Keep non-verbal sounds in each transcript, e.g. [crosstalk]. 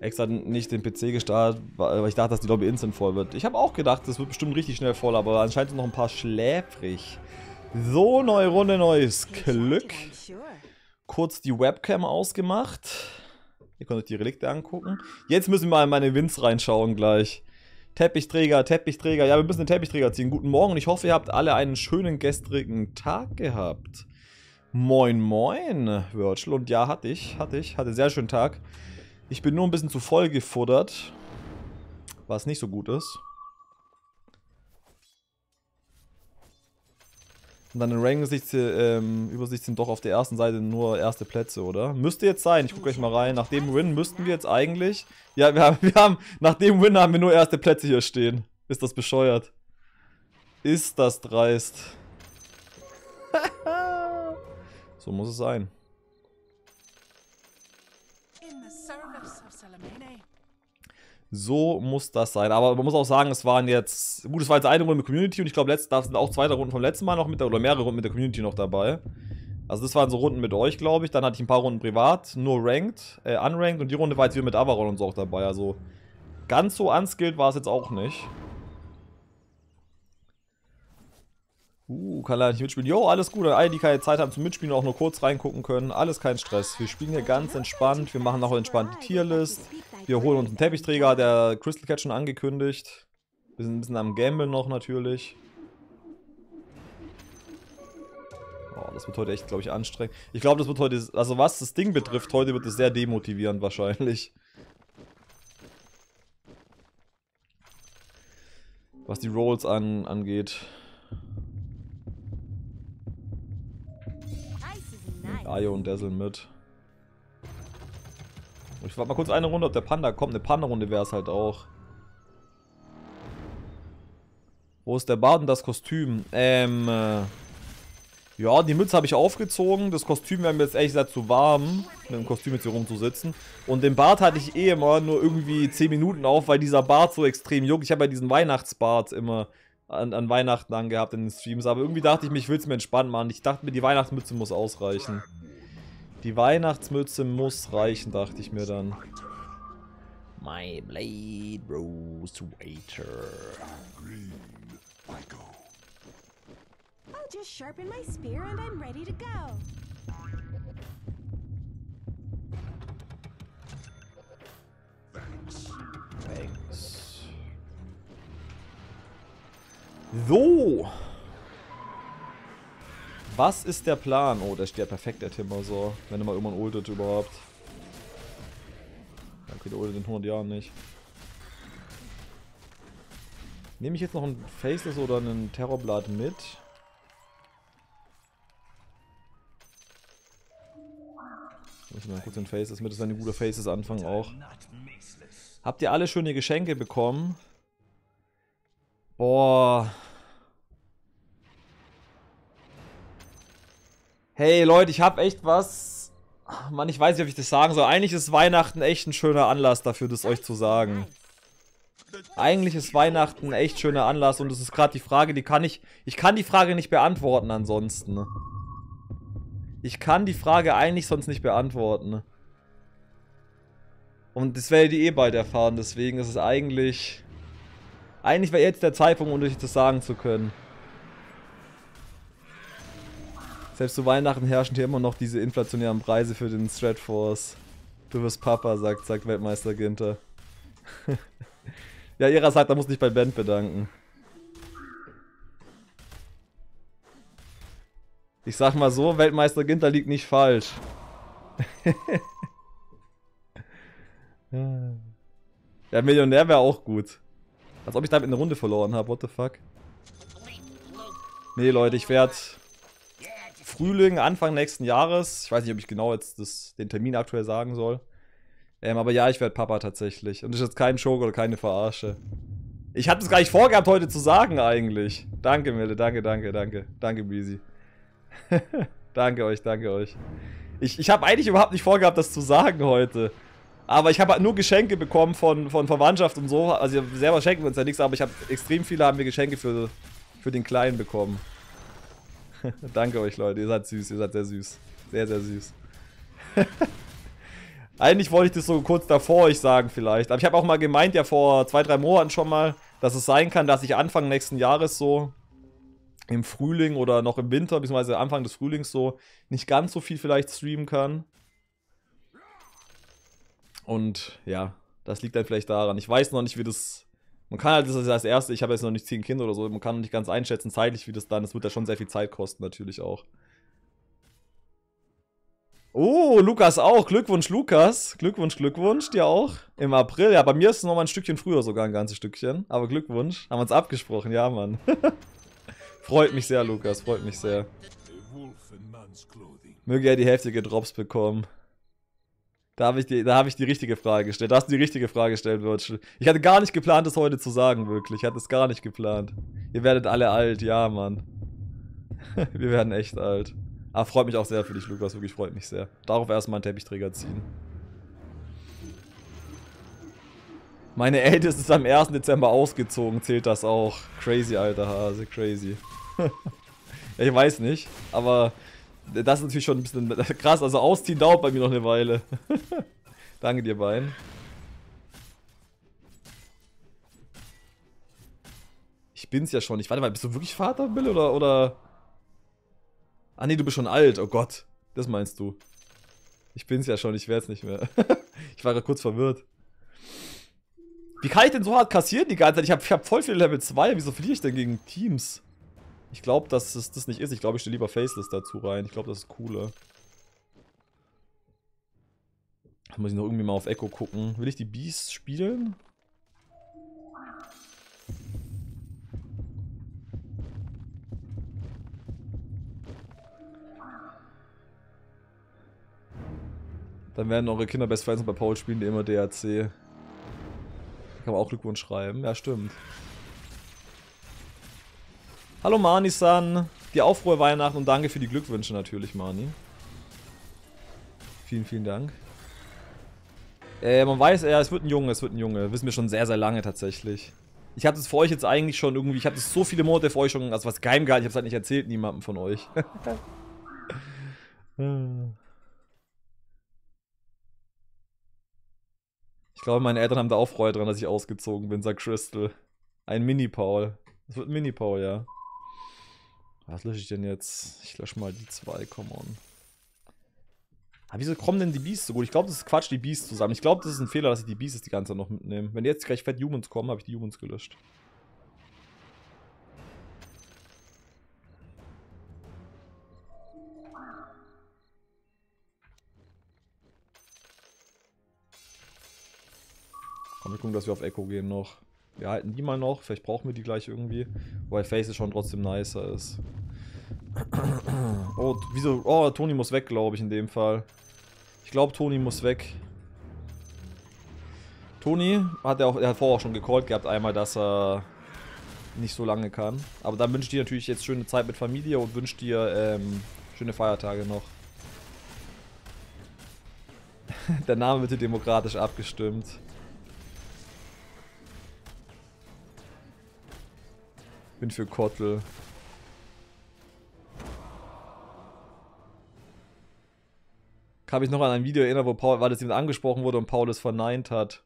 extra nicht den PC gestartet, weil ich dachte, dass die Lobby instant voll wird. Ich habe auch gedacht, das wird bestimmt richtig schnell voll, aber anscheinend sind noch ein paar schläfrig. So, neue Runde, neues Glück. Kurz die Webcam ausgemacht. Ihr könnt euch die Relikte angucken. Jetzt müssen wir mal in meine Wins reinschauen gleich. Teppichträger, Teppichträger. Ja, wir müssen den Teppichträger ziehen. Guten Morgen und ich hoffe, ihr habt alle einen schönen gestrigen Tag gehabt. Moin, moin, Virtual. Und ja, hatte ich, hatte ich, hatte einen sehr schönen Tag. Ich bin nur ein bisschen zu voll gefuttert, was nicht so gut ist. Und dann in Ranking-Übersicht ähm, sind doch auf der ersten Seite nur erste Plätze, oder? Müsste jetzt sein, ich gucke gleich mal rein. Nach dem Win müssten wir jetzt eigentlich... Ja, wir haben, wir haben, nach dem Win haben wir nur erste Plätze hier stehen. Ist das bescheuert? Ist das dreist? [laughs] so muss es sein. So muss das sein. Aber man muss auch sagen, es waren jetzt. Gut, es war jetzt eine Runde mit Community und ich glaube, da sind auch zwei Runden vom letzten Mal noch mit der, oder mehrere Runden mit der Community noch dabei. Also das waren so Runden mit euch, glaube ich. Dann hatte ich ein paar Runden privat, nur ranked, äh, unranked und die Runde war jetzt wieder mit Avaron und so auch dabei. Also ganz so unskilled war es jetzt auch nicht. Uh, kann leider nicht mitspielen. Jo, alles gut. Alle, die keine Zeit haben zum Mitspielen, auch nur kurz reingucken können. Alles kein Stress. Wir spielen hier ganz entspannt. Wir machen auch entspannt die Tierlist. Wir holen uns einen Teppichträger, der Crystal Cat schon angekündigt. Wir sind ein bisschen am Gamble noch natürlich. Oh, das wird heute echt, glaube ich, anstrengend. Ich glaube, das wird heute, also was das Ding betrifft, heute wird es sehr demotivierend wahrscheinlich. Was die Rolls an, angeht. Ayo und Dazzle mit. Ich warte mal kurz eine Runde, ob der Panda kommt. Eine Panda-Runde wäre es halt auch. Wo ist der Bart und das Kostüm? Ähm, äh, ja, die Mütze habe ich aufgezogen. Das Kostüm wäre mir jetzt ehrlich gesagt zu warm, mit dem Kostüm jetzt hier rumzusitzen. Und den Bart hatte ich eh immer nur irgendwie 10 Minuten auf, weil dieser Bart so extrem juckt. Ich habe ja diesen Weihnachtsbart immer an, an Weihnachten angehabt in den Streams. Aber irgendwie dachte ich mir, ich will es mir entspannen machen. Ich dachte mir, die Weihnachtsmütze muss ausreichen. Die Weihnachtsmütze muss reichen, dachte ich mir dann. My blade rose to waiter. I'll just sharpen my spear and I'm ready to go. So. Was ist der Plan? Oh, der steht perfekt, der Timber so. Wenn er mal irgendwann ultet überhaupt. Okay, der ultet in 100 Jahren nicht. Nehme ich jetzt noch ein Faceless oder einen Terrorblatt mit? Ich mal kurz ein Faces mit, das ist eine gute Faces anfangen auch. Habt ihr alle schöne Geschenke bekommen? Boah, Hey Leute, ich habe echt was. Mann, ich weiß nicht, ob ich das sagen soll. Eigentlich ist Weihnachten echt ein schöner Anlass dafür, das euch zu sagen. Eigentlich ist Weihnachten ein echt schöner Anlass und es ist gerade die Frage, die kann ich... Ich kann die Frage nicht beantworten ansonsten. Ich kann die Frage eigentlich sonst nicht beantworten. Und das werdet ihr eh bald erfahren, deswegen ist es eigentlich... Eigentlich wäre jetzt der Zeitpunkt, um euch das sagen zu können. Selbst zu Weihnachten herrschen hier immer noch diese inflationären Preise für den Stratforce. Du wirst Papa, sagt, sagt Weltmeister Ginter. [laughs] ja, Ira sagt, da muss dich bei Band bedanken. Ich sag mal so, Weltmeister Ginter liegt nicht falsch. [laughs] ja, Millionär wäre auch gut. Als ob ich damit eine Runde verloren habe, what the fuck. Nee, Leute, ich werde Frühling, Anfang nächsten Jahres. Ich weiß nicht, ob ich genau jetzt das, den Termin aktuell sagen soll. Ähm, aber ja, ich werde Papa tatsächlich. Und das ist jetzt kein Joke oder keine Verarsche. Ich hatte es gar nicht vorgehabt, heute zu sagen eigentlich. Danke, Mille, danke, danke, danke. Danke, Breezy. [laughs] danke euch, danke euch. Ich, ich habe eigentlich überhaupt nicht vorgehabt, das zu sagen heute. Aber ich habe halt nur Geschenke bekommen von, von Verwandtschaft und so. Also selber schenken wir uns ja nichts, aber ich habe extrem viele haben mir Geschenke für, für den Kleinen bekommen. [laughs] Danke euch, Leute. Ihr seid süß. Ihr seid sehr süß. Sehr, sehr süß. [laughs] Eigentlich wollte ich das so kurz davor euch sagen vielleicht. Aber ich habe auch mal gemeint, ja vor zwei, drei Monaten schon mal, dass es sein kann, dass ich Anfang nächsten Jahres so im Frühling oder noch im Winter, beziehungsweise Anfang des Frühlings so nicht ganz so viel vielleicht streamen kann. Und ja, das liegt dann vielleicht daran. Ich weiß noch nicht, wie das. Man kann halt, das ist das erste, ich habe jetzt noch nicht zehn Kinder oder so, man kann nicht ganz einschätzen, zeitlich, wie das dann. Es wird ja schon sehr viel Zeit kosten, natürlich auch. Oh, Lukas auch. Glückwunsch, Lukas. Glückwunsch, Glückwunsch. Dir auch. Im April. Ja, bei mir ist es nochmal ein Stückchen früher sogar ein ganzes Stückchen. Aber Glückwunsch. Haben wir uns abgesprochen. Ja, Mann. [laughs] freut mich sehr, Lukas. Freut mich sehr. Möge er die heftige Drops bekommen. Da habe ich, die, hab ich die richtige Frage gestellt. Da hast du die richtige Frage gestellt, Virtual. Ich hatte gar nicht geplant, das heute zu sagen, wirklich. Ich hatte es gar nicht geplant. Ihr werdet alle alt. Ja, Mann. [laughs] Wir werden echt alt. Aber freut mich auch sehr für dich, Lukas. Wirklich freut mich sehr. Darauf erstmal einen Teppichträger ziehen. Meine Älteste ist am 1. Dezember ausgezogen. Zählt das auch? Crazy, alter Hase. Crazy. [laughs] ja, ich weiß nicht. Aber das ist natürlich schon ein bisschen krass. Also ausziehen dauert bei mir noch eine Weile. [laughs] Danke dir, Bein. Ich bin's ja schon. Ich warte mal, bist du wirklich Vater, Bill? Oder, oder... Ah nee, du bist schon alt. Oh Gott. Das meinst du. Ich bin's ja schon, ich werd's nicht mehr. [laughs] ich war gerade kurz verwirrt. Wie kann ich denn so hart kassieren die ganze Zeit? Ich habe ich hab voll viel Level 2. Wieso verliere ich denn gegen Teams? Ich glaube, dass es das nicht ist. Ich glaube, ich stelle lieber Faceless dazu rein. Ich glaube, das ist cooler. Da muss ich noch irgendwie mal auf Echo gucken. Will ich die Beast spielen? Dann werden eure Kinder Best Friends bei Paul spielen, die immer DRC. Da kann man auch Glückwunsch schreiben. Ja, stimmt. Hallo Mani-san. Die aufruhe Weihnachten und danke für die Glückwünsche natürlich, Mani. Vielen, vielen Dank. Äh, man weiß, ja, es wird ein Junge, es wird ein Junge. Wissen wir schon sehr, sehr lange tatsächlich. Ich habe das für euch jetzt eigentlich schon irgendwie, ich habe das so viele Monate für euch schon, also was geheim gehalten, ich habe es halt nicht erzählt, niemandem von euch. [laughs] Ich glaube, meine Eltern haben da auch Freude dran, dass ich ausgezogen bin, sagt Crystal. Ein Mini-Paul. Das wird ein Mini-Paul, ja. Was lösche ich denn jetzt? Ich lösche mal die zwei, come on. Aber wieso kommen denn die Beasts so gut? Ich glaube, das ist Quatsch, die Beasts zusammen. Ich glaube, das ist ein Fehler, dass ich die Beasts die ganze Zeit noch mitnehme. Wenn jetzt gleich fett Humans kommen, habe ich die Humans gelöscht. Komm, wir gucken, dass wir auf Echo gehen noch. Wir halten die mal noch. Vielleicht brauchen wir die gleich irgendwie. Wobei Face schon trotzdem nicer ist. Oh, wieso? Oh, Toni muss weg, glaube ich, in dem Fall. Ich glaube, Toni muss weg. Toni hat er auch, er hat vorher auch schon gecallt gehabt, einmal, dass er nicht so lange kann. Aber dann wünsche ich dir natürlich jetzt schöne Zeit mit Familie und wünsche dir ähm, schöne Feiertage noch. [laughs] Der Name wird hier demokratisch abgestimmt. Bin für Kottel. Kann mich noch an ein Video erinnern, wo Paul, weil das jemand angesprochen wurde und Paul es verneint hat.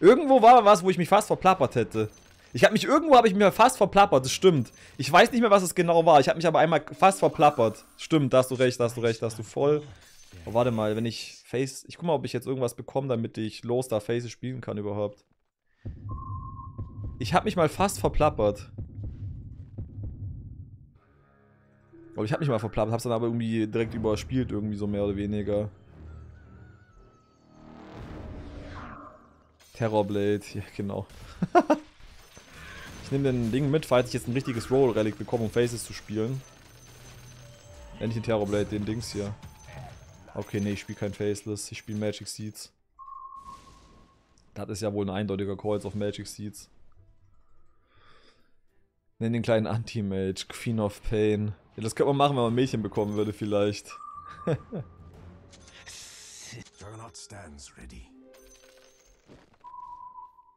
Irgendwo war was, wo ich mich fast verplappert hätte. Ich habe mich irgendwo habe ich mir fast verplappert, das stimmt. Ich weiß nicht mehr, was es genau war. Ich habe mich aber einmal fast verplappert. Stimmt, da hast du recht, da hast du recht, da hast du voll. Oh, warte mal, wenn ich Face. Ich guck mal, ob ich jetzt irgendwas bekomme, damit ich Los da Face spielen kann überhaupt. Ich habe mich mal fast verplappert. Aber ich habe mich mal verplappert, hab's dann aber irgendwie direkt überspielt, irgendwie so mehr oder weniger. Terrorblade, ja genau. [laughs] ich nehme den Ding mit, falls ich jetzt ein richtiges Roll-Relic bekomme, um Faces zu spielen. Endlich den Terrorblade, den Dings hier. Okay, nee, ich spiele kein Faceless, ich spiele Magic Seeds. Das ist ja wohl ein eindeutiger Calls auf Magic Seeds. Nenn den kleinen Anti-Mage, Queen of Pain. Ja, das könnte man machen, wenn man Mädchen bekommen würde, vielleicht.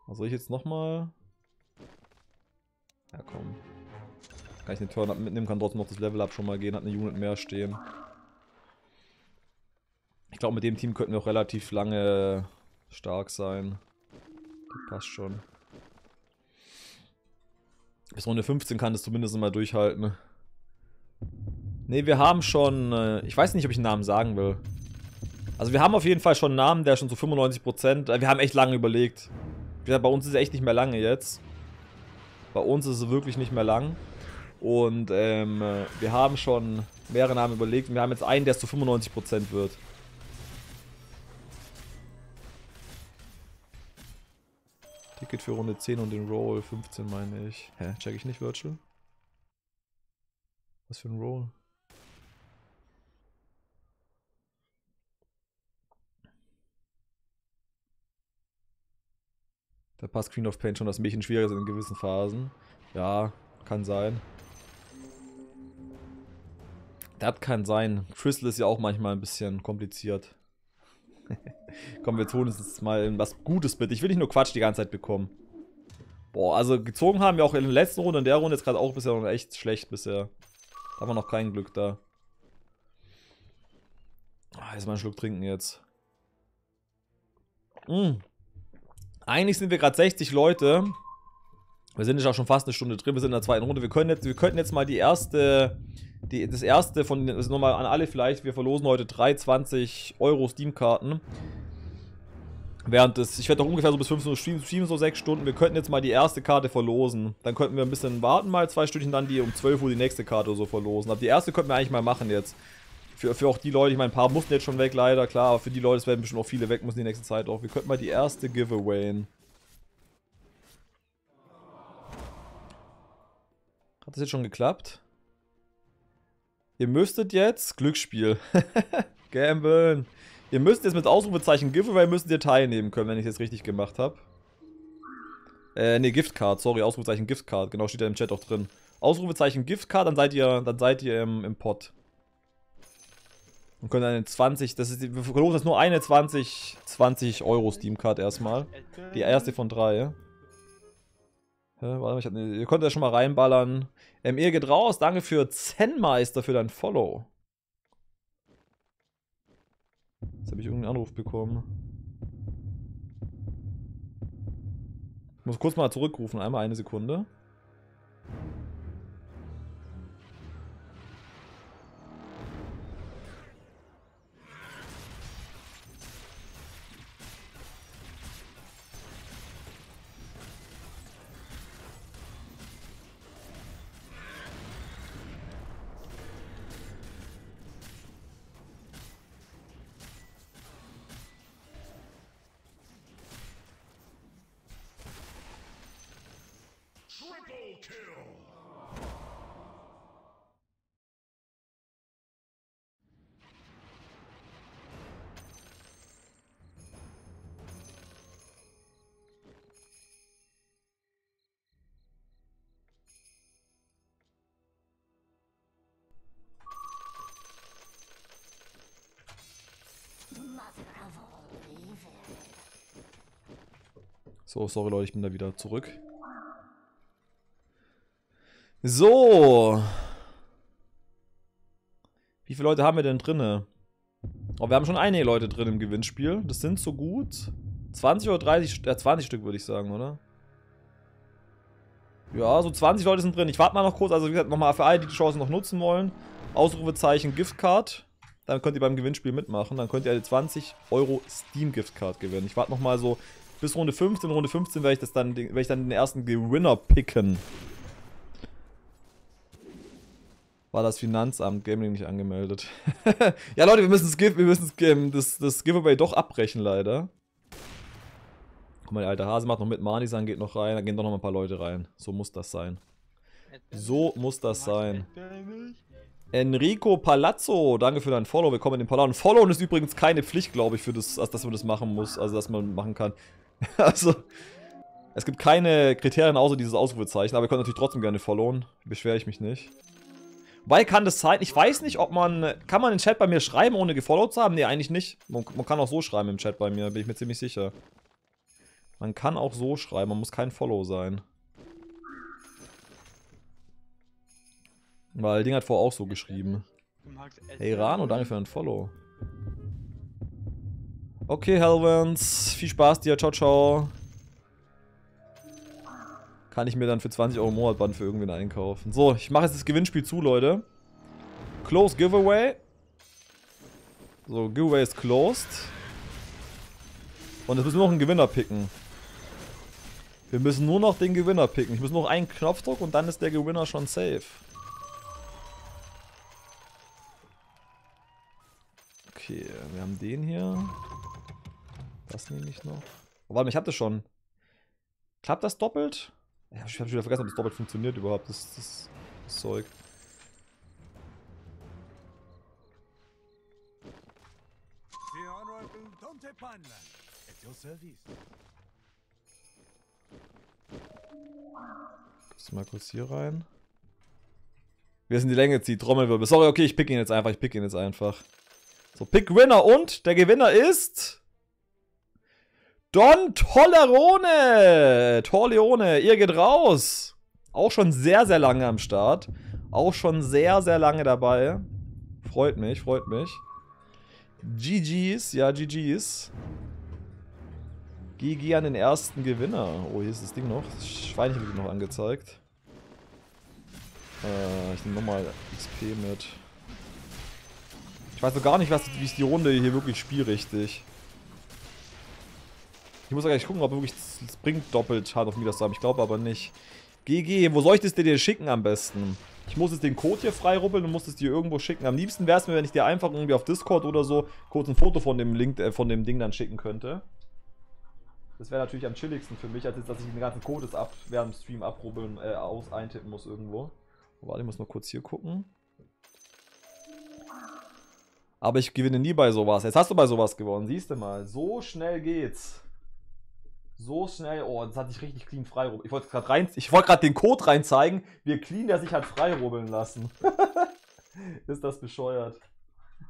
Was soll ich jetzt nochmal? Ja, komm. Kann ich den Turn-Up mitnehmen, kann trotzdem noch das Level-Up schon mal gehen, hat eine Unit mehr stehen. Ich glaube, mit dem Team könnten wir auch relativ lange stark sein. Das passt schon. Bis Runde 15 kann das zumindest mal durchhalten. Ne, wir haben schon... Äh, ich weiß nicht, ob ich einen Namen sagen will. Also wir haben auf jeden Fall schon einen Namen, der schon zu so 95%... Äh, wir haben echt lange überlegt. Bei uns ist es echt nicht mehr lange jetzt. Bei uns ist es wirklich nicht mehr lang. Und ähm, wir haben schon mehrere Namen überlegt. wir haben jetzt einen, der zu 95% wird. Ticket für Runde 10 und den Roll 15 meine ich. Hä, check ich nicht Virtual? Was für ein Roll? Da passt Queen of Pain schon, dass Mädchen schwieriger sind in gewissen Phasen. Ja, kann sein. Das kann sein. Crystal ist ja auch manchmal ein bisschen kompliziert. [laughs] Komm, wir tun uns mal was Gutes bitte. Ich will nicht nur Quatsch die ganze Zeit bekommen. Boah, also gezogen haben wir auch in der letzten Runde, in der Runde jetzt gerade auch bisher noch echt schlecht bisher. Da haben wir noch kein Glück da. Ah, jetzt mal einen Schluck trinken jetzt. Mmh. Eigentlich sind wir gerade 60 Leute. Wir sind jetzt auch schon fast eine Stunde drin. Wir sind in der zweiten Runde. Wir, können jetzt, wir könnten jetzt mal die erste, die, das erste von, das nochmal an alle vielleicht. Wir verlosen heute 320 Euro Steam-Karten. Während des, ich werde doch ungefähr so bis 15 Uhr streamen, so 6 Stunden. Wir könnten jetzt mal die erste Karte verlosen. Dann könnten wir ein bisschen warten, mal zwei Stündchen, dann die um 12 Uhr die nächste Karte so verlosen. Aber die erste könnten wir eigentlich mal machen jetzt. Für, für auch die Leute, ich meine, ein paar mussten jetzt schon weg, leider, klar, aber für die Leute, es werden bestimmt auch viele weg müssen die nächste Zeit auch. Wir könnten mal die erste Giveaway. Hat das jetzt schon geklappt? Ihr müsstet jetzt Glücksspiel. [laughs] Gamblen. Ihr müsst jetzt mit Ausrufezeichen Giveaway müsstet ihr teilnehmen können, wenn ich es jetzt richtig gemacht habe. Äh, ne, Giftcard, sorry, Ausrufezeichen Giftcard, genau, steht ja im Chat auch drin. Ausrufezeichen Giftcard, dann seid ihr, dann seid ihr im, im Pot. Und können eine 20, das ist, wir verlosen jetzt nur eine 20, 20 Euro Steam-Card erstmal. Die erste von drei. Ja, warte, ich hab, ihr könnt ja schon mal reinballern. Ähm, ihr geht raus, danke für Zen-Meister für dein Follow. Jetzt habe ich irgendeinen Anruf bekommen. Ich muss kurz mal zurückrufen, einmal eine Sekunde. So, sorry Leute, ich bin da wieder zurück. So. Wie viele Leute haben wir denn drinne? Oh, wir haben schon einige Leute drin im Gewinnspiel. Das sind so gut 20 oder 30, äh, 20 Stück würde ich sagen, oder? Ja, so 20 Leute sind drin. Ich warte mal noch kurz. Also wie gesagt, nochmal für alle, die die Chance noch nutzen wollen. Ausrufezeichen Giftcard. Dann könnt ihr beim Gewinnspiel mitmachen. Dann könnt ihr eine 20 Euro Steam Giftcard gewinnen. Ich warte nochmal so bis Runde 15. Runde 15 werde ich, das dann, werde ich dann den ersten Gewinner picken. War das Finanzamt Gaming nicht angemeldet. [laughs] ja, Leute, wir müssen, das, wir müssen das, das Giveaway doch abbrechen, leider. Guck mal, der alte Hase macht noch mit. Manisan geht noch rein. Da gehen doch noch ein paar Leute rein. So muss das sein. So muss das sein. Enrico Palazzo, danke für dein Follow. Willkommen in den Paladen. Follow ist übrigens keine Pflicht, glaube ich, für das, dass man das machen muss. Also, dass man machen kann. [laughs] also, es gibt keine Kriterien außer dieses Ausrufezeichen, aber ihr könnt natürlich trotzdem gerne followen. Beschwere ich mich nicht. Wobei kann das sein, ich weiß nicht, ob man, kann man den Chat bei mir schreiben, ohne gefollowt zu haben? Ne, eigentlich nicht. Man, man, kann auch so schreiben im Chat bei mir, bin ich mir ziemlich sicher. Man kann auch so schreiben, man muss kein Follow sein. Weil Ding hat vorher auch so geschrieben. Hey Rano, danke für dein Follow. Okay, Hellvans. Viel Spaß dir. Ciao, ciao. Kann ich mir dann für 20 Euro im Monat Band für irgendwen einkaufen. So, ich mache jetzt das Gewinnspiel zu, Leute. Close Giveaway. So, Giveaway ist closed. Und jetzt müssen wir noch einen Gewinner picken. Wir müssen nur noch den Gewinner picken. Ich muss noch einen Knopfdruck und dann ist der Gewinner schon safe. Okay, wir haben den hier. Das nehme ich noch. Oh, warte mal, ich hab das schon. Klappt das doppelt? Ja, ich habe schon wieder vergessen, ob das doppelt funktioniert überhaupt, das, das, das Zeug. Guckst mal kurz hier rein. Wir sind die Länge zieht, Trommelwirbel. Sorry, okay, ich pick ihn jetzt einfach, ich pick ihn jetzt einfach. So, Pick Winner und der Gewinner ist... Don Tollerone! Torleone, ihr geht raus! Auch schon sehr, sehr lange am Start. Auch schon sehr, sehr lange dabei. Freut mich, freut mich. GG's, ja, GG's. GG an den ersten Gewinner. Oh, hier ist das Ding noch. Das Schweinchen wird noch angezeigt. Äh, ich nehme nochmal XP mit. Ich weiß noch gar nicht, was, wie ist die Runde hier wirklich spielt richtig. Ich muss gleich gucken, ob wirklich es bringt doppelt Schaden auf mir das zu haben. Ich glaube aber nicht. GG, wo soll ich das dir schicken am besten? Ich muss jetzt den Code hier freirubbeln und muss es dir irgendwo schicken. Am liebsten wäre es mir, wenn ich dir einfach irgendwie auf Discord oder so kurz ein Foto von dem Link, äh, von dem Ding dann schicken könnte. Das wäre natürlich am chilligsten für mich, als jetzt, dass ich den ganzen Code ab, während dem Stream abrubbeln, äh, aus eintippen muss irgendwo. Warte, ich muss mal kurz hier gucken. Aber ich gewinne nie bei sowas. Jetzt hast du bei sowas gewonnen, siehst du mal. So schnell geht's. So schnell. Oh, das hat sich richtig clean frei. Ich wollte gerade rein. Ich wollte gerade den Code rein zeigen, wie clean der sich hat freirubbeln lassen. [laughs] Ist das bescheuert.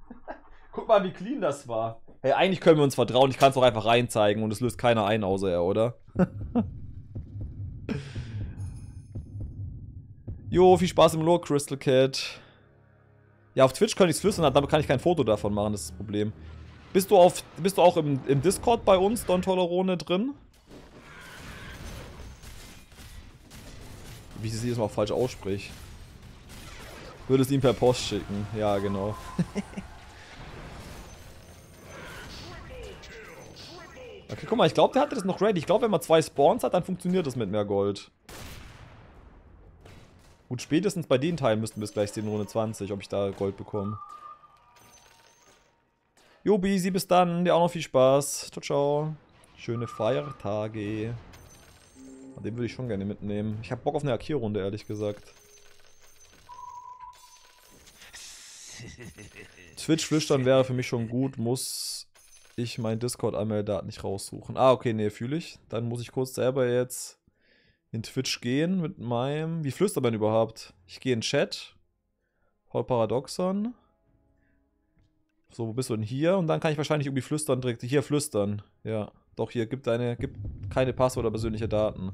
[laughs] Guck mal, wie clean das war. Hey, eigentlich können wir uns vertrauen. Ich kann es auch einfach rein zeigen und es löst keiner ein, außer er, oder? [laughs] jo, viel Spaß im Lore, Crystal Cat. Ja, auf Twitch könnte ich es flüstern, aber kann ich kein Foto davon machen, das ist das Problem. Bist du, auf, bist du auch im, im Discord bei uns, Don Tolerone, drin? Wie ich es jedes Mal falsch ausspreche. Würdest ihn per Post schicken. Ja, genau. [laughs] okay, guck mal, ich glaube, der hatte das noch ready. Ich glaube, wenn man zwei Spawns hat, dann funktioniert das mit mehr Gold. Gut, spätestens bei den Teilen müssten wir es gleich sehen, Runde 20, ob ich da Gold bekomme. Jo, Bisi, bis dann. Dir auch noch viel Spaß. Ciao, ciao. Schöne Feiertage. Den würde ich schon gerne mitnehmen. Ich habe Bock auf eine Akir-Runde, ehrlich gesagt. Twitch flüstern wäre für mich schon gut. Muss ich mein Discord-Anmeldedaten nicht raussuchen. Ah, okay, nee, fühle ich. Dann muss ich kurz selber jetzt in Twitch gehen mit meinem... Wie flüstert man überhaupt? Ich gehe in Chat. Paul Paradoxon. So, wo bist du denn hier? Und dann kann ich wahrscheinlich irgendwie flüstern direkt. Hier flüstern. Ja. Doch, hier, gibt deine, gibt keine Passwort oder persönliche Daten.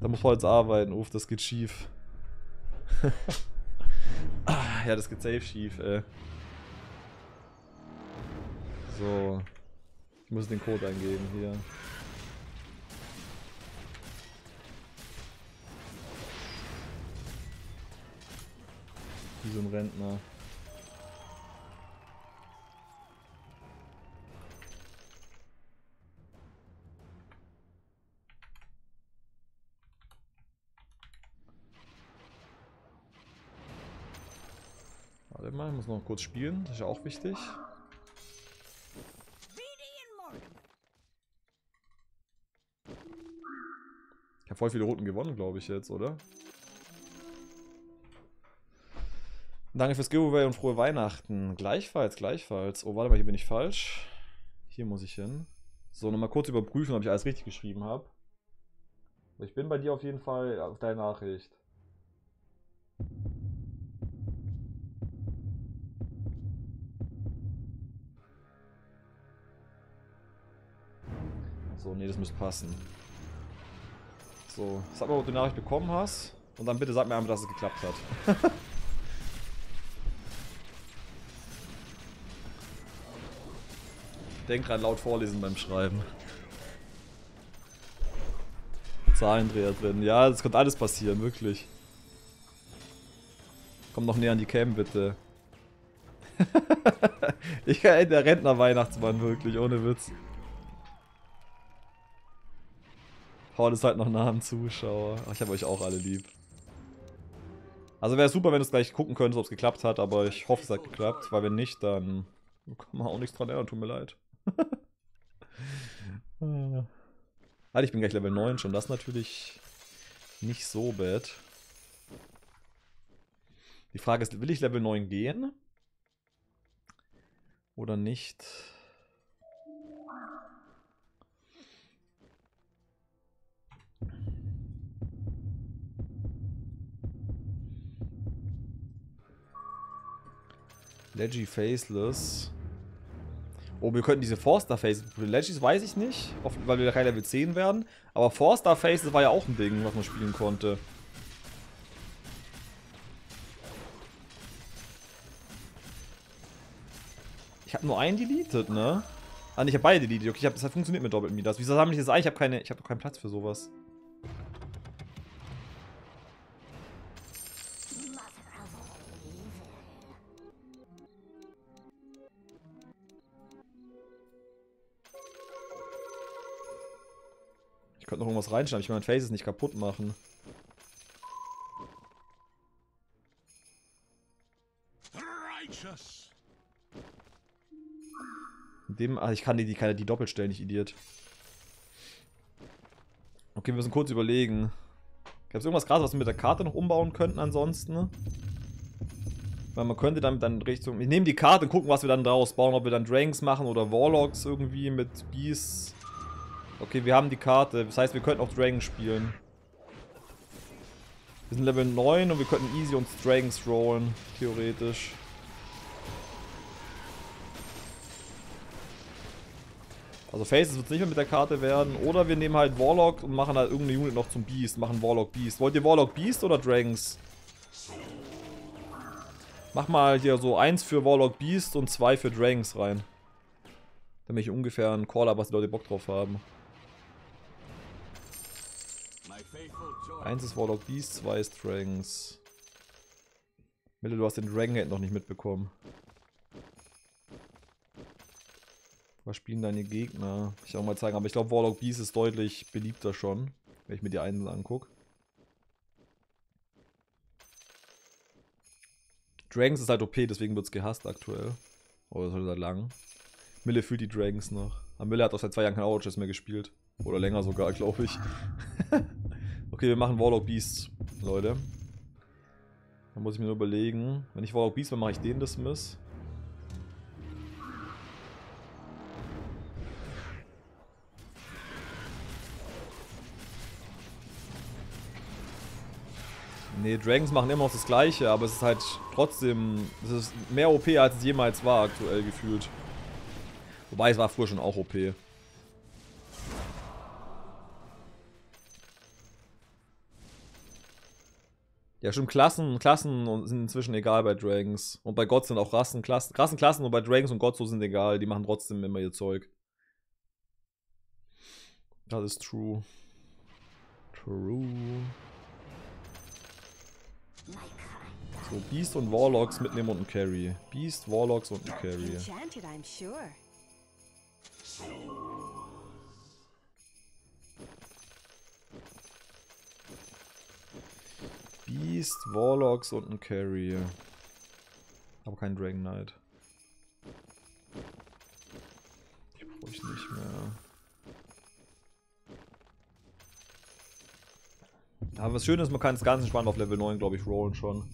Da muss man jetzt arbeiten. Uff, das geht schief. [laughs] ah, ja, das geht safe schief, ey. So. Ich muss den Code eingeben hier. Wie so ein Rentner. Warte mal, ich muss noch kurz spielen. Das ist ja auch wichtig. Ich habe voll viele Roten gewonnen, glaube ich jetzt, oder? Danke fürs Giveaway und frohe Weihnachten. Gleichfalls, gleichfalls. Oh, warte mal, hier bin ich falsch. Hier muss ich hin. So, nochmal kurz überprüfen, ob ich alles richtig geschrieben habe. Ich bin bei dir auf jeden Fall auf deine Nachricht. So, nee, das müsste passen. So, sag mal, ob du die Nachricht bekommen hast. Und dann bitte sag mir einmal, dass es geklappt hat. [laughs] Denk dran, laut vorlesen beim Schreiben. Zahlendreher drin. Ja, das könnte alles passieren, wirklich. Komm noch näher an die Cam, bitte. [laughs] ich ey, der Rentner-Weihnachtsmann, wirklich, ohne Witz. Paul ist halt noch nah am Zuschauer. Ach, ich habe euch auch alle lieb. Also wäre super, wenn du es gleich gucken könntest, ob es geklappt hat, aber ich hoffe, es hat geklappt, weil wenn nicht, dann kann man auch nichts dran ändern, tut mir leid. [laughs] Halt, ich bin gleich Level 9 schon, das natürlich nicht so bad. Die Frage ist, will ich Level 9 gehen? Oder nicht? Leggy Faceless. Oh, wir könnten diese Forster Faces. Legis weiß ich nicht, weil wir kein Level 10 werden. Aber Forster Faces war ja auch ein Ding, was man spielen konnte. Ich habe nur einen deleted, ne? Ah, ich habe beide deleted. Okay, ich hab, das hat funktioniert mit doppelten Midas. Wieso sammle ich das ein? Ich habe keine, ich keinen Platz für sowas. Könnte noch irgendwas reinschneiden. Ich will mein Faces nicht kaputt machen. Dem, ach, ich kann die, die, kann die doppelt stellen, ich Idiot. Okay, wir müssen kurz überlegen. Gab es irgendwas krasses, was wir mit der Karte noch umbauen könnten ansonsten? Weil man könnte dann, dann Richtung... Wir nehmen die Karte und gucken, was wir dann daraus bauen. Ob wir dann Dranks machen oder Warlocks irgendwie mit Beasts. Okay, wir haben die Karte. Das heißt, wir könnten auch Dragon spielen. Wir sind Level 9 und wir könnten easy uns Dragons rollen. Theoretisch. Also Faces wird es nicht mehr mit der Karte werden. Oder wir nehmen halt Warlock und machen halt irgendeine Unit noch zum Beast. Machen Warlock Beast. Wollt ihr Warlock Beast oder Dragons? Mach mal hier so eins für Warlock Beast und zwei für Dragons rein. Damit ich ungefähr einen Call habe, was die Leute Bock drauf haben. Eins ist Warlock Beast, zwei ist Dragons. Mille, du hast den Dragon Head noch nicht mitbekommen. Was spielen deine Gegner? Ich auch mal zeigen, aber ich glaube Warlock Beast ist deutlich beliebter schon, wenn ich mir die einen angucke. Dragons ist halt OP, deswegen wird es gehasst aktuell. Oder soll seit lang. Mille fühlt die Dragons noch. Aber Mille hat auch seit zwei Jahren kein Outrages mehr gespielt. Oder länger sogar, glaube ich. [laughs] okay, wir machen Warlock Beast, Leute. Da muss ich mir nur überlegen. Wenn ich Warlock Beast mache, mache ich den Dismiss. Nee, Dragons machen immer noch das gleiche, aber es ist halt trotzdem, es ist mehr OP als es jemals war aktuell gefühlt. Wobei es war früher schon auch OP. Ja, stimmt, Klassen, Klassen sind inzwischen egal bei Dragons. Und bei Gott sind auch Rassen, Klassen, Klassen, Klassen und bei Dragons und Gott so sind egal. Die machen trotzdem immer ihr Zeug. Das ist true. True. So, Beast und Warlocks mitnehmen und ein Carry. Beast, Warlocks und ein Carry. Beast, Warlocks und ein Carry. Aber kein Dragon Knight. Die brauche ich nicht mehr. Aber was schön ist, man kann es ganz entspannt auf Level 9, glaube ich, rollen schon.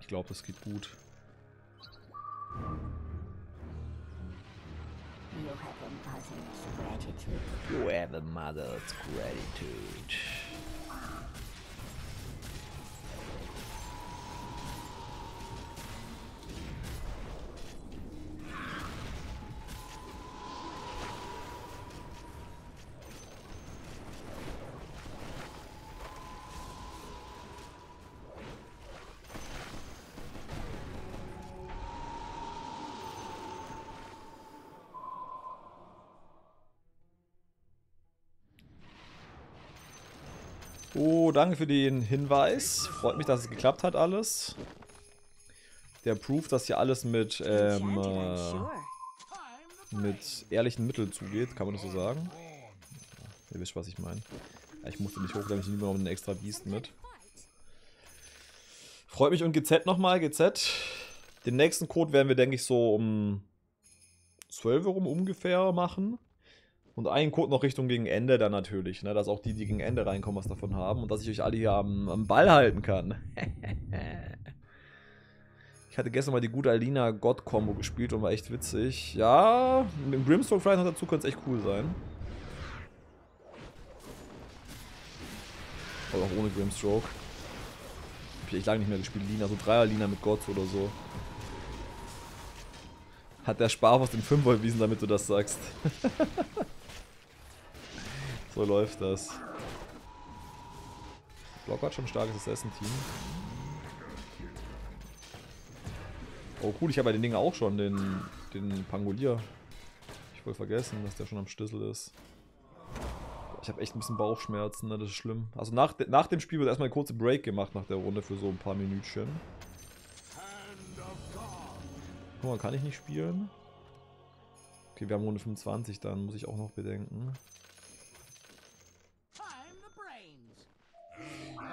Ich glaube, das geht gut. You have a mother's gratitude. Oh, danke für den Hinweis. Freut mich, dass es geklappt hat alles. Der Proof, dass hier alles mit, ähm, äh, mit ehrlichen Mitteln zugeht, kann man das so sagen? Ihr wisst, was ich meine. Ich musste nicht hoch, damit ich nehme noch einen extra Beast mit. Freut mich und GZ nochmal, GZ. Den nächsten Code werden wir, denke ich, so um 12 Uhr rum ungefähr machen. Und einen Code noch Richtung gegen Ende dann natürlich, ne? dass auch die, die gegen Ende reinkommen, was davon haben. Und dass ich euch alle hier am, am Ball halten kann. [laughs] ich hatte gestern mal die gute Alina God-Kombo gespielt und war echt witzig. Ja, mit dem Grimstroke vielleicht noch dazu könnte es echt cool sein. Aber auch ohne Grimstroke. Hab ich echt lange nicht mehr gespielt. Lina, so Dreier-Lina mit Gott oder so. Hat der Sparf aus dem Fünfer erwiesen, damit du das sagst. [laughs] so läuft das. Block hat schon ein starkes Assassin-Team. Oh cool, ich habe bei den Dingen auch schon den, den Pangolier. Ich wollte vergessen, dass der schon am Stissel ist. Ich habe echt ein bisschen Bauchschmerzen, ne? das ist schlimm. Also nach, nach dem Spiel wird erstmal eine kurze Break gemacht nach der Runde für so ein paar Minütchen. Guck mal, kann ich nicht spielen? Okay, wir haben Runde 25, dann muss ich auch noch bedenken.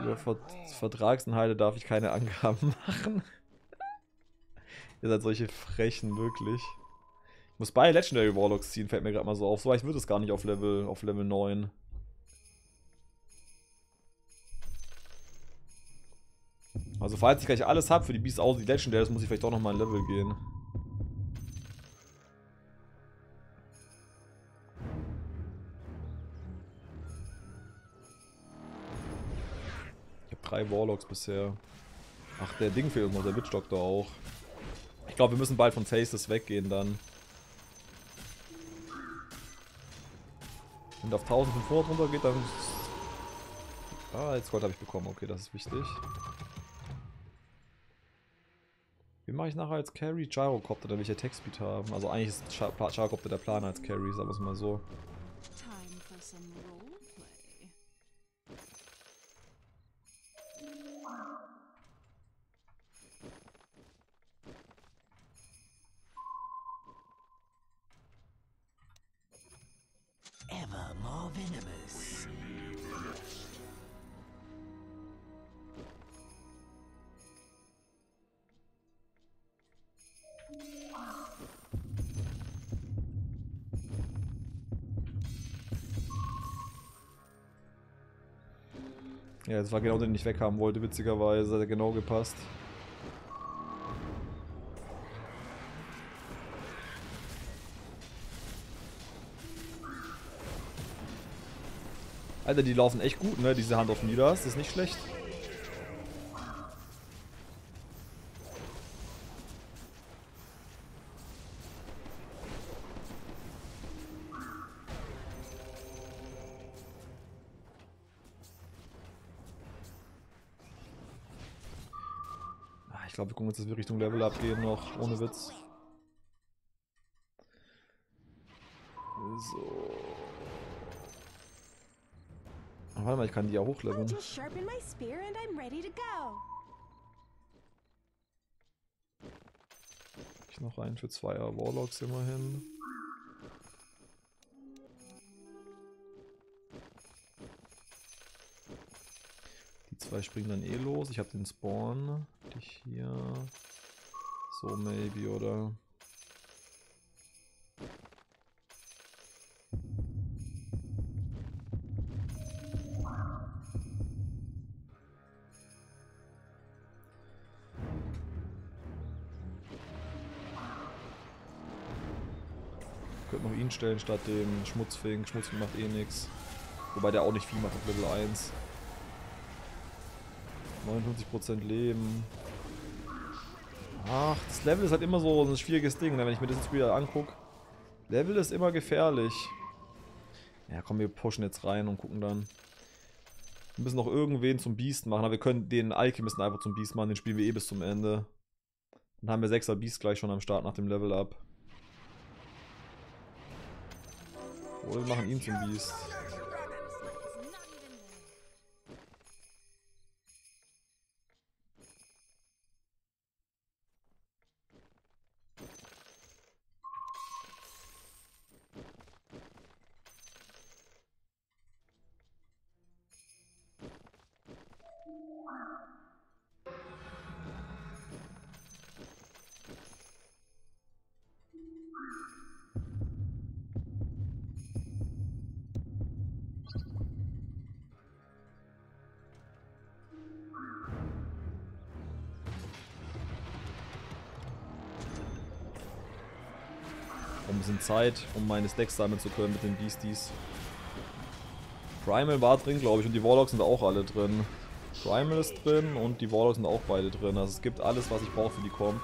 Über Ver Vertragsinhalte darf ich keine Angaben [laughs] machen. Ihr seid solche Frechen, wirklich. Ich muss beide Legendary Warlocks ziehen, fällt mir gerade mal so auf. So leicht wird es gar nicht auf Level, auf Level 9. Also falls ich gleich alles habe für die Beasts außer die Legendaries, muss ich vielleicht doch nochmal ein Level gehen. Drei Warlocks bisher. Ach, der Ding fehlt noch, der Witch Doctor auch. Ich glaube, wir müssen bald von Faces weggehen dann. Und auf 1500 runter geht, dann... Ah, jetzt Gold habe ich bekommen. Okay, das ist wichtig. Wie mache ich nachher als Carry? Gyrocopter, damit ich Attack Speed haben. Also eigentlich ist Gyrocopter der Plan als Carry, sagen wir es mal so. Ja, das war genau den ich weghaben wollte, witzigerweise. Hat er genau gepasst. Alter, die laufen echt gut, ne? Diese Hand auf Nieder, das ist nicht schlecht. Wir gucken uns, dass wir Richtung Level Up gehen noch, ohne Witz. So. Ach, warte mal, ich kann die ja hochleveln. Ich noch einen für Zweier Warlocks immerhin. Die zwei springen dann eh los. Ich habe den Spawn. Dich hier. So maybe, oder? Könnte noch ihn stellen statt dem Schmutzfink. Schmutzfink macht eh nix. Wobei der auch nicht viel macht auf Level 1. 59% Leben. Ach, das Level ist halt immer so ein schwieriges Ding, ne, wenn ich mir das jetzt wieder angucke. Level ist immer gefährlich. Ja, komm, wir pushen jetzt rein und gucken dann. Wir müssen noch irgendwen zum Beast machen, aber wir können den Alchemisten einfach zum Beast machen, den spielen wir eh bis zum Ende. Dann haben wir 6er Beast gleich schon am Start nach dem Level Up. Oder wir machen ihn zum Beast. Ein bisschen Zeit, um meine Stacks sammeln zu können mit den Beasties. Primal war drin, glaube ich, und die Warlocks sind auch alle drin. Primal ist drin und die Warlocks sind auch beide drin. Also es gibt alles, was ich brauche für die Comp.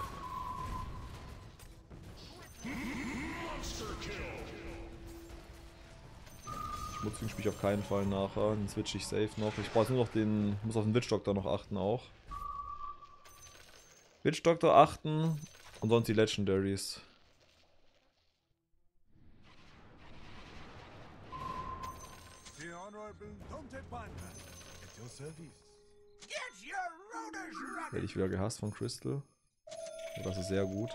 Schmutzigen spiele ich auf keinen Fall nachher. Den switch ich safe noch. Ich brauche nur noch den. muss auf den Witch Doctor noch achten auch. Witch Doctor achten und sonst die Legendaries. Hätte ich wieder gehasst von Crystal. Oh, das ist sehr gut.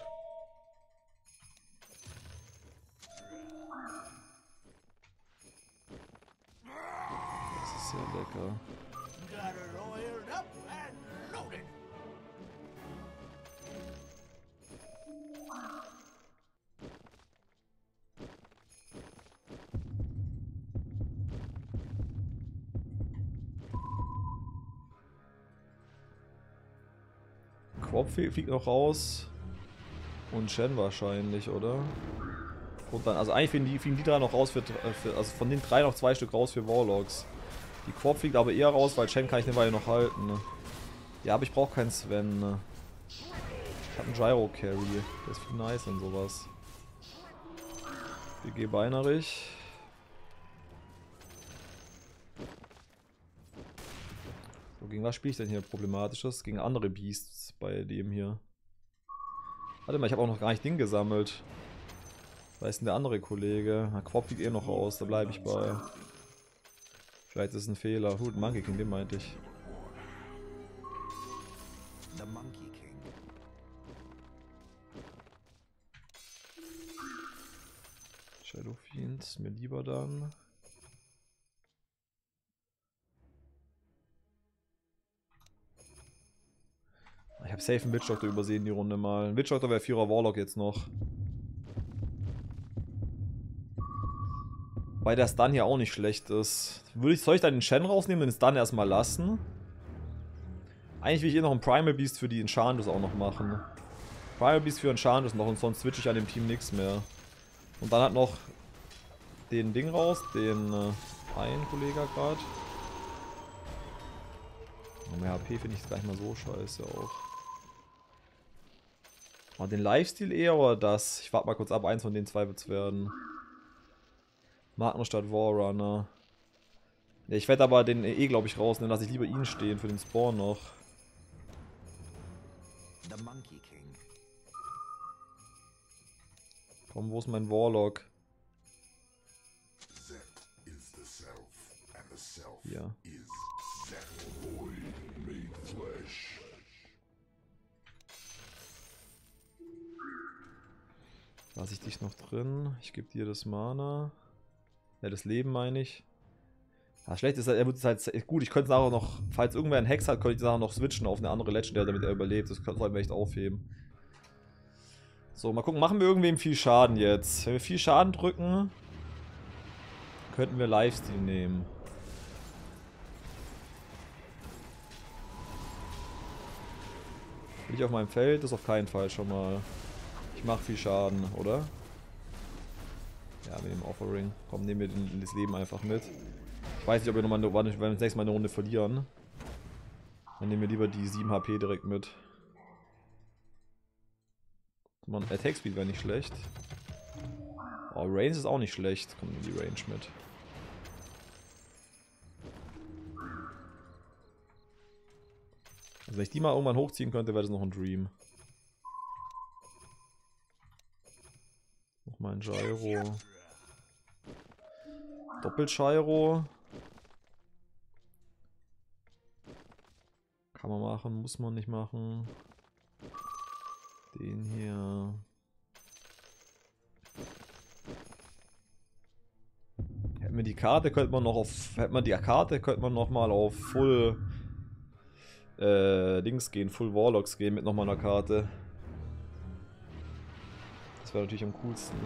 Das ist sehr lecker. Fliegt noch raus. Und Shen wahrscheinlich, oder? Und dann, also eigentlich fliegen die, fliegen die drei noch raus für, äh, für, also von den drei noch zwei Stück raus für Warlocks. Die Quop fliegt aber eher raus, weil Shen kann ich eine Weile noch halten. Ne? Ja, aber ich brauche keinen Sven. Ne? Ich habe einen Gyro Carry. Der ist viel nice und sowas. BG Beinerich. So, gegen was spiele ich denn hier problematisches? Gegen andere Beasts bei dem hier. Warte mal, ich habe auch noch gar nicht Ding gesammelt. Da ist denn der andere Kollege? Na, Quop fliegt eh noch raus, da bleibe ich bei. Vielleicht ist es ein Fehler. Gut, Monkey King, den meinte ich. Shadow Fiend mir lieber dann. Ich habe safe einen Witch Doctor übersehen die Runde mal. Ein Witch Doctor wäre 4er Warlock jetzt noch. Weil der Stun hier auch nicht schlecht ist. Würde ich, soll ich dann den Shen rausnehmen und den Stun erstmal lassen? Eigentlich will ich eh noch einen Primal Beast für die Enchantress auch noch machen. Primal Beast für Enchantress noch und sonst switche ich an dem Team nichts mehr. Und dann hat noch den Ding raus, den äh, einen Kollege gerade. Mehr HP finde ich gar nicht mal so scheiße auch. Oh, den Lifestyle eher oder das? Ich warte mal kurz ab, eins von den zwei wird's werden. Magner statt Warrunner. Ja, ich werde aber den eh, glaube ich, rausnehmen. Lass ich lieber ihn stehen für den Spawn noch. The Monkey King. Komm, wo ist mein Warlock? Zet is Lass ich dich noch drin. Ich gebe dir das Mana. Ja, das Leben meine ich. Ja, schlecht ist halt, er wird es halt. Gut, ich könnte es nachher noch. Falls irgendwer einen Hex hat, könnte ich nachher noch switchen auf eine andere Legendary, damit er überlebt. Das sollten wir echt aufheben. So, mal gucken. Machen wir irgendwem viel Schaden jetzt? Wenn wir viel Schaden drücken, könnten wir Lifesteal nehmen. Bin ich auf meinem Feld? Das auf keinen Fall schon mal. Ich mache viel Schaden, oder? Ja, mit dem Offering. Komm, nehmen wir das Leben einfach mit. Ich weiß nicht, ob wir nochmal, wenn wir das nächste Mal eine Runde verlieren. Dann nehmen wir lieber die 7 HP direkt mit. Man, Attack Speed wäre nicht schlecht. Oh, Range ist auch nicht schlecht. Kommt in die Range mit. Also wenn ich die mal irgendwann hochziehen könnte, wäre das noch ein Dream. Nochmal ein Gyro. Doppel-Gyro. Kann man machen, muss man nicht machen. Den hier. Hätten wir die Karte, könnte man noch auf. Hätten wir die Karte, könnte man noch mal auf Full. Äh, Dings gehen, Full Warlocks gehen mit nochmal einer Karte. Das wäre natürlich am coolsten.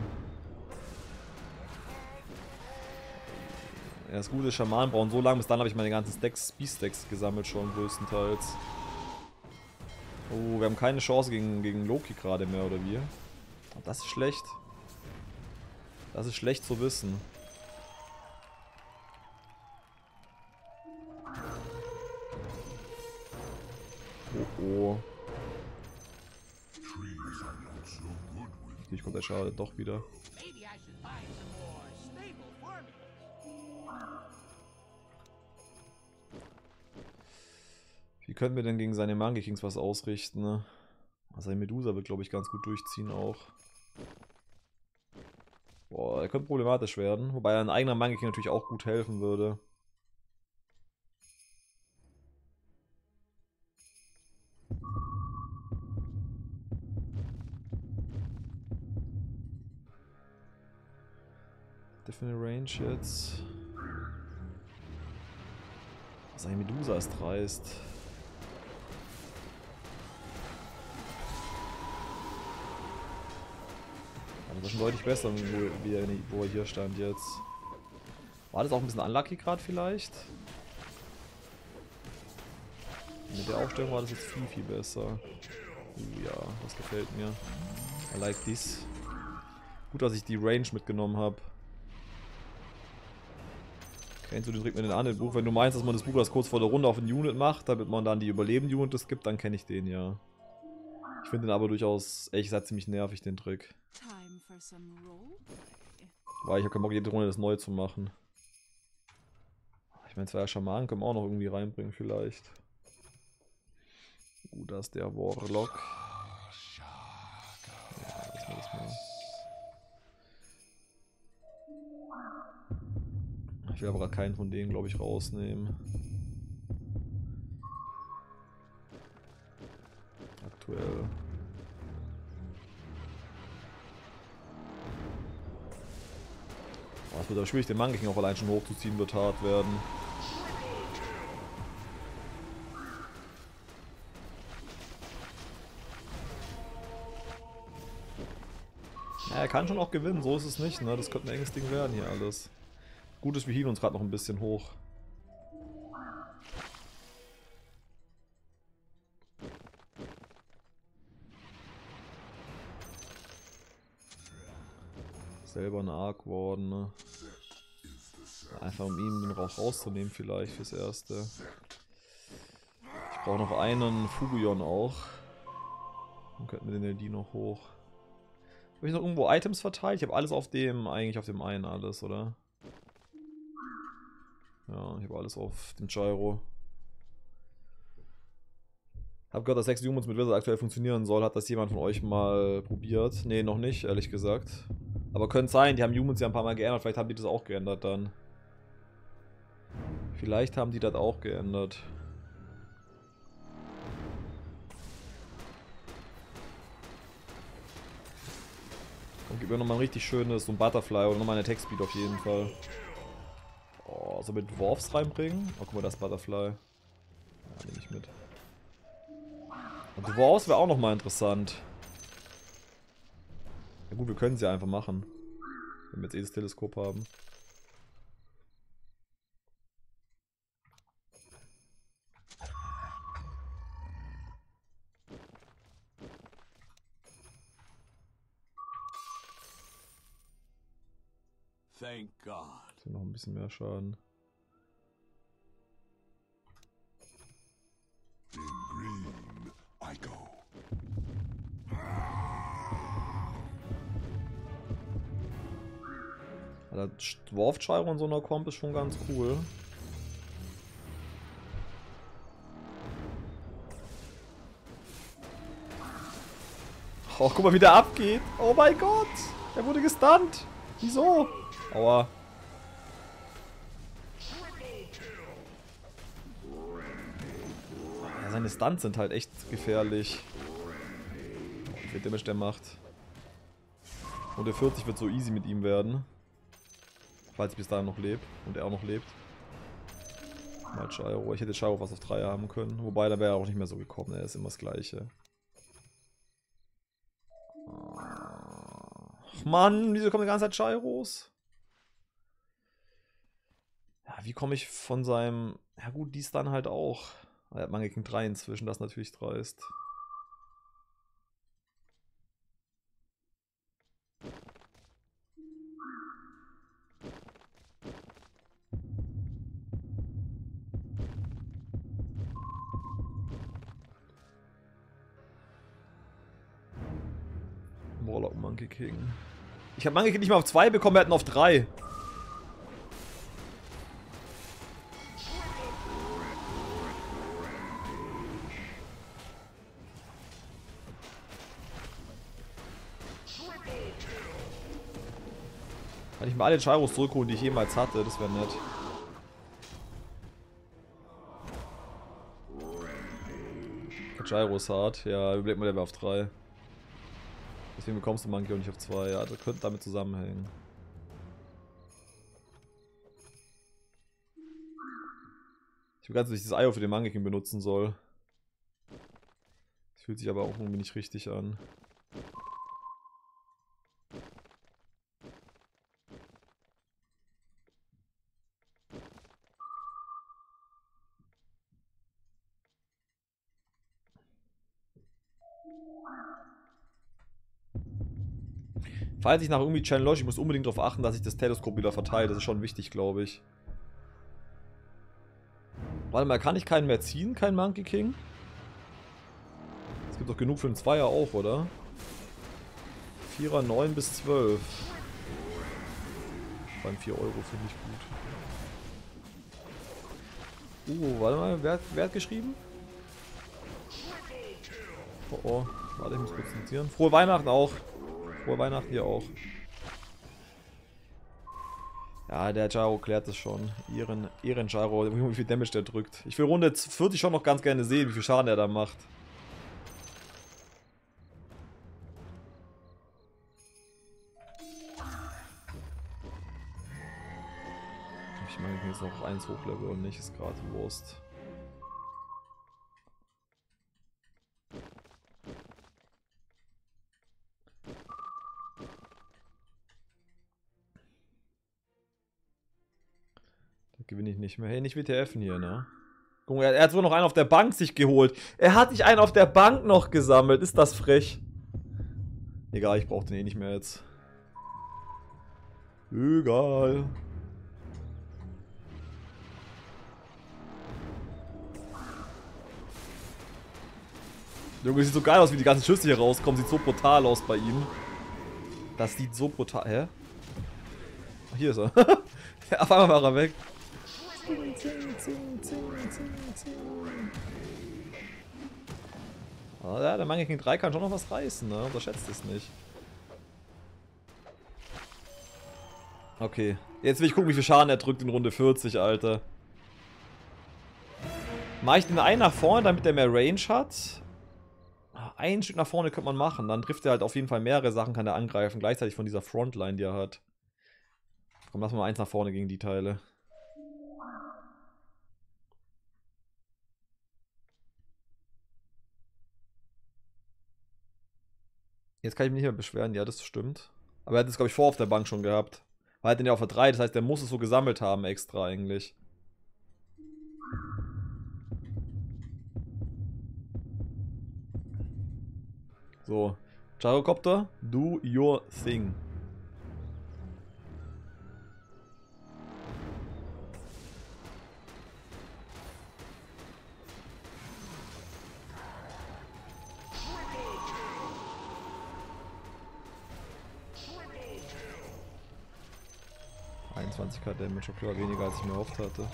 Ja, das gute ist, Schamanen brauchen so lange, bis dann habe ich meine ganzen Stacks, Beast-Stacks gesammelt schon größtenteils. Oh, wir haben keine Chance gegen, gegen Loki gerade mehr, oder wie? Das ist schlecht. Das ist schlecht zu wissen. Oh oh. Natürlich kommt der Schade doch wieder. Wie können wir denn gegen seine Monkey Kings was ausrichten? Ne? Also sein Medusa wird, glaube ich, ganz gut durchziehen auch. Boah, er könnte problematisch werden. Wobei ein eigener Monkey King natürlich auch gut helfen würde. Definite Range jetzt. Sein Medusa ist dreist. Also das ist schon deutlich besser, wie er, wo er hier stand jetzt. War das auch ein bisschen unlucky gerade vielleicht? Mit der Aufstellung war das jetzt viel, viel besser. Uh, ja, das gefällt mir. I like this. Gut, dass ich die Range mitgenommen habe. Kennst du den Trick mit den anderen Buch? Wenn du meinst, dass man das Buch erst kurz vor der Runde auf ein Unit macht, damit man dann die überlebende Unit das gibt, dann kenne ich den, ja. Ich finde den aber durchaus, ehrlich gesagt, ziemlich nervig, den Trick. Weil ich habe keinen Bock, jede Runde das neu zu machen. Ich meine, zwei Schamanen können wir auch noch irgendwie reinbringen, vielleicht. Uh, da ist der Warlock. Will aber keinen von denen, glaube ich, rausnehmen. Aktuell. Es wird aber schwierig, den Monkey King auch allein schon hochzuziehen, wird hart werden. Ja, er kann schon auch gewinnen, so ist es nicht, ne? Das könnte ein enges Ding werden hier alles. Gut ist, wir hielen uns gerade noch ein bisschen hoch. Selber ein Arc worden, ne? Einfach um ihm den Rauch rauszunehmen vielleicht fürs Erste. Ich brauche noch einen Fuguyon auch. Dann könnten wir den LD noch hoch. Habe ich noch irgendwo Items verteilt? Ich habe alles auf dem, eigentlich auf dem einen alles, oder? Ja, ich habe alles auf dem Gyro. Hab gehört, dass 6 Humans mit Wizard aktuell funktionieren soll. Hat das jemand von euch mal probiert? Nee, noch nicht, ehrlich gesagt. Aber könnte sein, die haben Humans ja ein paar Mal geändert. Vielleicht haben die das auch geändert dann. Vielleicht haben die das auch geändert. Komm, gib mir nochmal ein richtig schönes, so ein Butterfly oder nochmal eine Attack-Speed auf jeden Fall. Oh, so mit Dwarfs reinbringen? Oh, guck mal, das Butterfly. Ja, nehme ich mit. Und Dwarfs wäre auch nochmal interessant. Ja gut, wir können sie einfach machen. Wenn wir jetzt eh das Teleskop haben. Thank God. Das noch ein bisschen mehr Schaden. In green, I go. Ja, das Dwarf Gyro in so einer Comp ist schon ganz cool. Oh, guck mal, wie der abgeht. Oh mein Gott. Er wurde gestunt. Wieso? Aua. Seine Stunts sind halt echt gefährlich. Wie viel Damage der macht. Und der 40 wird so easy mit ihm werden. Falls ich bis dahin noch lebe und er auch noch lebt. Mal Gyro. Ich hätte Gyro was auf 3 haben können. Wobei, da wäre er auch nicht mehr so gekommen. Er ist immer das gleiche. Ach Mann, wieso kommen die ganze Zeit Gyros? Ja, wie komme ich von seinem... Ja gut, dies dann halt auch. Er hat Mangel King 3 inzwischen, das natürlich dreist. Warlock Monkey King. Ich habe Monkey King nicht mal auf 2 bekommen, wir hatten auf 3. mal alle Gyros zurückholen, die ich jemals hatte, das wäre nett. Gyros hart, ja, überleg mal, der wäre auf 3. Deswegen bekommst du Monkey auch nicht auf 2, ja, das könnte damit zusammenhängen. Ich will ganz nicht das Io für den Monkey King benutzen soll. Das fühlt sich aber auch irgendwie nicht richtig an. Falls ich nach irgendwie Channel lösche, ich muss unbedingt darauf achten, dass ich das Teleskop wieder verteile. Das ist schon wichtig, glaube ich. Warte mal, kann ich keinen mehr ziehen, kein Monkey King? Es gibt doch genug für einen Zweier auch, oder? Vierer 9 bis 12. Beim 4 Euro finde ich gut. Uh, warte mal, wer, wer geschrieben? Oh oh, warte, ich muss kurz notieren. Frohe Weihnachten auch. Frohe Weihnachten hier auch. Ja, der Gyro klärt das schon. Ihren, Ihren Gyro, [laughs] wie viel Damage der drückt. Ich will Runde 40 schon noch ganz gerne sehen, wie viel Schaden er da macht. Ich meine, ich bin jetzt noch 1 Hochlevel und nicht, ist gerade Wurst. Nicht mehr. Hey, nicht WTFen hier, ne? Guck mal, er, hat wohl noch einen auf der Bank sich geholt. Er hat sich einen auf der Bank noch gesammelt. Ist das frech? Egal, ich brauche den eh nicht mehr jetzt. Egal. Junge, sieht so geil aus, wie die ganzen Schüsse hier rauskommen. Sieht so brutal aus bei ihm. Das sieht so brutal... Hä? Ach, hier ist er. [laughs] Auf einmal war er weg. Ah, ja, der Monkey King 3 kann schon noch was reißen, ne? Unterschätzt es nicht. Okay. Jetzt will ich gucken, wie viel Schaden er drückt in Runde 40, Alter. Mache ich den einen nach vorne, damit er mehr Range hat? Ah, Ein Stück nach vorne könnte man machen. Dann trifft er halt auf jeden Fall mehrere Sachen, kann er angreifen. Gleichzeitig von dieser Frontline, die er hat. Komm, lass mal eins nach vorne gegen die Teile. Jetzt kann ich mich nicht mehr beschweren, ja, das stimmt. Aber er hat es, glaube ich, vor auf der Bank schon gehabt. Weil er hat den ja auf der 3, das heißt, der muss es so gesammelt haben extra eigentlich. So, Gyrocopter, do your thing. K Damage, okay, war weniger als ich mir erhofft hatte.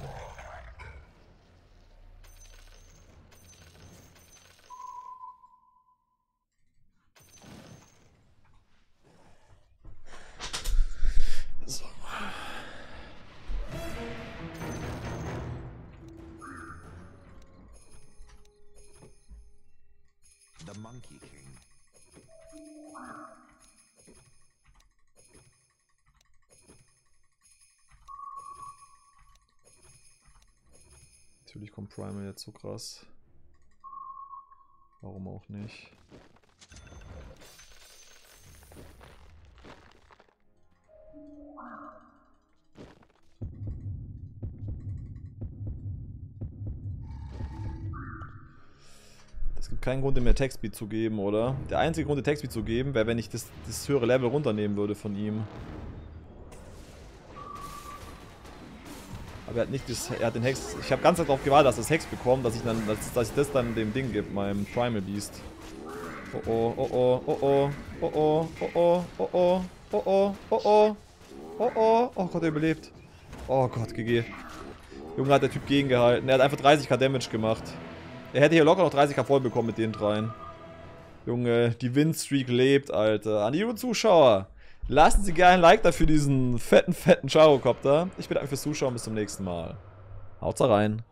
The Monkey King. Natürlich kommt Primal jetzt so krass. Warum auch nicht? Es gibt keinen Grund, ihm mehr Textbeat zu geben, oder? Der einzige Grund, Textbeat zu geben, wäre, wenn ich das, das höhere Level runternehmen würde von ihm. Er hat nicht er hat den Hex. Ich habe ganz darauf gewartet, dass das Hex bekommt, dass ich dann, dass, dass ich das dann dem Ding gebe, meinem Primal Beast. Oh oh, oh oh, oh oh, oh oh, oh oh, oh oh, oh oh, oh oh, oh oh, oh Gott, er überlebt. Oh Gott, GG. Junge, hat der Typ gegengehalten. Er hat einfach 30k Damage gemacht. Er hätte hier locker noch 30k voll bekommen mit den dreien. Junge, die Windstreak lebt, Alter. An die Zuschauer. Lassen Sie gerne ein Like dafür diesen fetten, fetten Gyrocopter. Ich bedanke mich fürs Zuschauen. Bis zum nächsten Mal. Haut's rein.